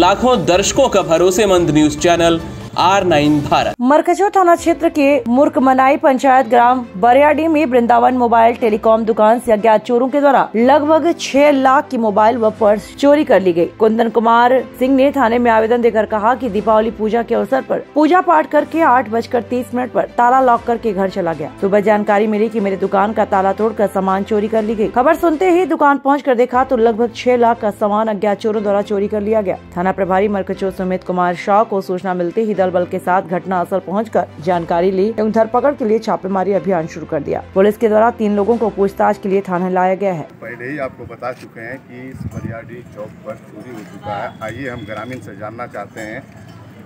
लाखों दर्शकों का भरोसेमंद news channel. R nine Bharat Markacho थाना क्षेत्र के मुर्कमनाई पंचायत ग्राम बरियाडी में वृंदावन मोबाइल टेलीकॉम दुकान से अज्ञात चोरों के द्वारा लगभग छह लाख की मोबाइल व पर्स चोरी कर ली गई। कुंदन कुमार सिंह ने थाने में आवेदन देकर कहा कि दीपावली पूजा के अवसर पर पूजा पाठ करके आठ बजकर तीस मिनट पर ताला लॉक करके घर चला गया सुबह जानकारी मिली कि मेरी दुकान का ताला तोड़कर सामान चोरी कर ली गई। खबर सुनते ही दुकान पहुँच कर देखा तो लगभग छह लाख का सामान अज्ञात चोरों द्वारा चोरी कर लिया गया थाना प्रभारी मरकचो सुमित कुमार शाह को सूचना मिलते ही दल बल के साथ घटना स्थल पहुंचकर जानकारी ली एवं धरपकड़ के लिए छापेमारी अभियान शुरू कर दिया। पुलिस के द्वारा तीन लोगों को पूछताछ के लिए थाना लाया गया है। पहले ही आपको बता चुके हैं कि इस बरियाडी चौक पर चोरी हो चुका है। आइए हम ग्रामीण से जानना चाहते हैं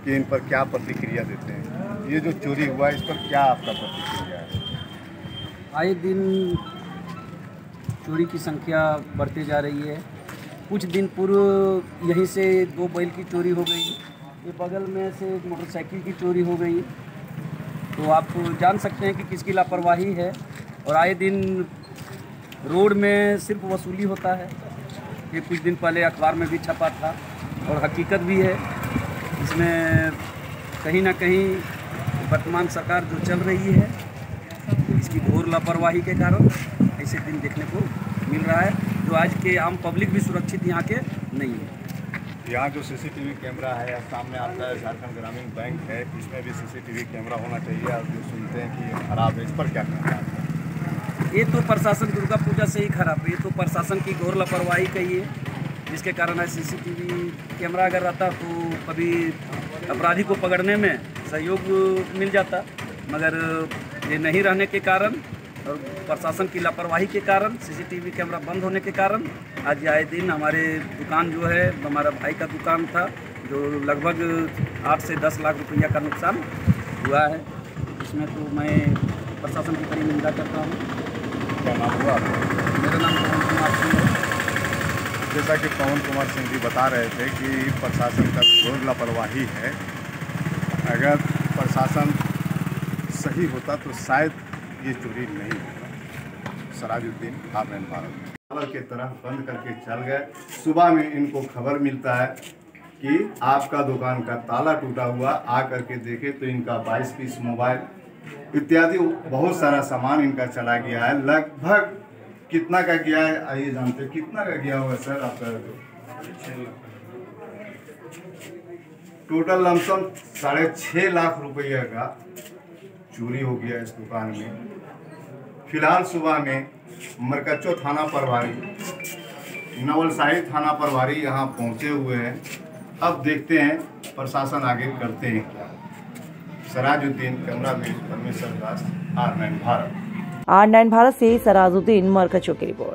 कि इन पर क्या प्रतिक्रिया देते हैं। ये जो चोरी हुआ है इस पर क्या आपका प्रतिक्रिया है? आए दिन चोरी की संख्या बढ़ती जा रही है। कुछ दिन पूर्व यहीं से दो बैल की चोरी हो गई। ये बगल में से एक मोटरसाइकिल की चोरी हो गई। तो आप जान सकते हैं कि किसकी लापरवाही है और आए दिन रोड में सिर्फ़ वसूली होता है। ये कुछ दिन पहले अखबार में भी छपा था और हकीकत भी है। इसमें कहीं ना कहीं वर्तमान सरकार जो चल रही है, इसकी घोर लापरवाही के कारण ऐसे दिन देखने को मिल रहा है, जो आज के आम पब्लिक भी सुरक्षित यहाँ के नहीं है। यहाँ जो सीसीटीवी कैमरा है सामने आता है झारखंड ग्रामीण बैंक है, इसमें भी सीसीटीवी कैमरा होना चाहिए। आप जो सुनते हैं कि खराब है, इस पर क्या कहना है? ये तो प्रशासन दुर्गा पूजा से ही खराब है। ये तो प्रशासन की घोर लापरवाही कही है जिसके कारण C C T V camera अगर रहता तो कभी अपराधी को पकड़ने में सहयोग मिल जाता। मगर ये नहीं रहने के कारण और प्रशासन की लापरवाही के कारण सीसीटीवी कैमरा बंद होने के कारण आज आए दिन हमारे दुकान जो है हमारा भाई का दुकान था जो लगभग आठ से दस लाख रुपया का नुकसान हुआ है। इसमें तो मैं प्रशासन की कड़ी निंदा करता हूँ। क्या नाम हुआ? मेरा नाम पवन कुमार सिंह है। जैसा कि पवन कुमार सिंह जी बता रहे थे कि प्रशासन का घोर लापरवाही है अगर प्रशासन सही होता तो शायद ये चोरी नहीं होता सराजुद्दीन आर्यन भारत। खबर के तरह बंद करके चल गए। सुबह में इनको खबर मिलता है कि आपका दुकान का ताला टूटा हुआ। आ करके देखे तो इनका 22 पीस मोबाइल इत्यादि बहुत सारा सामान इनका चला गया है। लगभग कितना का गया है, आइए जानते कितना का गया हुआ सर आपका टोटल लमसम साढ़े छः लाख रुपये का चोरी हो गया इस दुकान में। फ़िलहाल सुबह में मरकच्चो थाना प्रभारी नवलसाही थाना प्रभारी यहाँ पहुँचे हुए हैं। अब देखते हैं प्रशासन आगे करते हैं क्या। Sarajuddin, cameraman Parmeshwar Das, R nine Bharat. R nine Bharat से सराजुद्दीन मरकचो की रिपोर्ट।